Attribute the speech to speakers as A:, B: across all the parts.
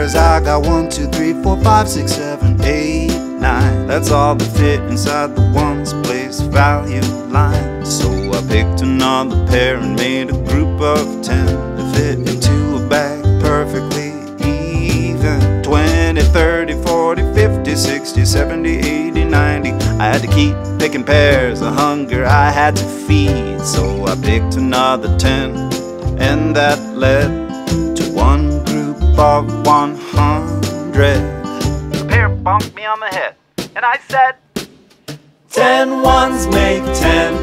A: pears. I got one, two, three, four, five, six, seven, eight, nine. That's all that fit inside the ones place value line. So I picked another pear and made a group of ten that fit into a bag perfectly even. 20, 30, 40, 50, 60, 70, 80, 90. I had to keep picking pears of hunger I had to feed. So I picked another ten, and that led of 100.
B: The pear bonked me on the head, and I said,
C: Ten ones make ten.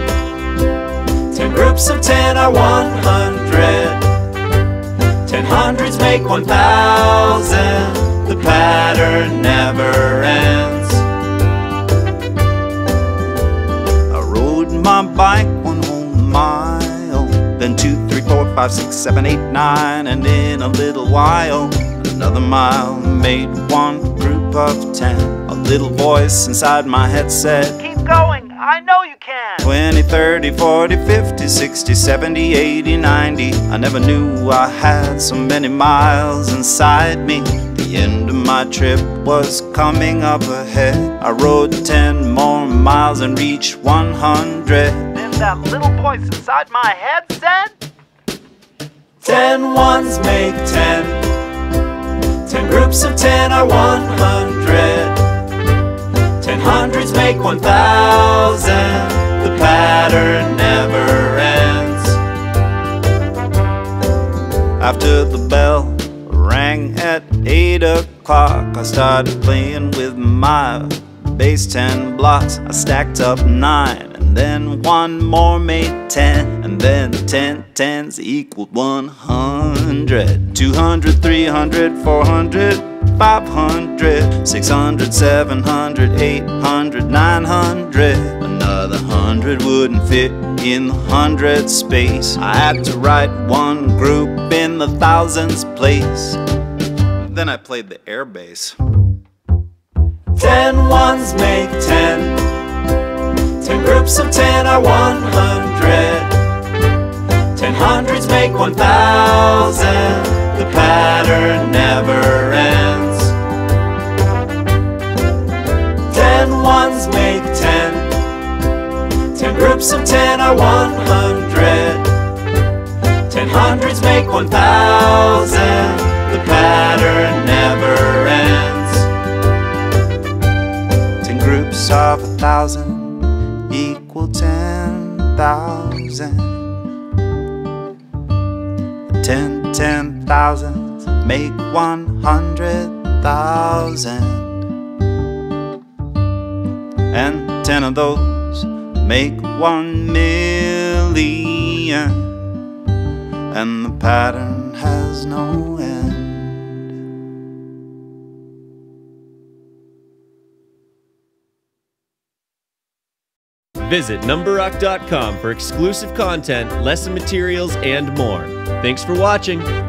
C: Ten groups of ten are one hundred. Ten hundreds make one thousand. The pattern never ends.
A: I rode my bike five, six, seven, eight, nine, and in a little while, another mile made one group of ten. A little voice inside my head said,
B: Keep going, I know you can.
A: 20, 30, 40, 50, 60, 70, 80, 90. I never knew I had so many miles inside me. The end of my trip was coming up ahead. I rode 10 more miles and reached 100.
B: Then that little voice inside my head said,
C: Ten ones make ten. Ten groups of ten are one hundred. Ten hundreds make one thousand. The pattern never ends.
A: After the bell rang at 8 o'clock, I started playing with my base 10 blocks. I stacked up 9, and then one more made 10, and then 10 tens equaled 100. 200, 300, 400. 500, 600, 700, 800, 900. Another hundred wouldn't fit in the hundred space. I had to write one group in the thousands place. Then I played the air bass.
C: Ten ones make ten. Ten groups of ten are one hundred. Ten hundreds make one thousand. The pattern never ends. Ten ones make ten. Ten groups of ten are one hundred. Ten hundreds make one thousand.
A: Equal ten thousand. Ten ten thousands make one hundred thousand. And ten of those make one million. And the pattern has no
D: Visit numberock.com for exclusive content, lesson materials, and more. Thanks for watching.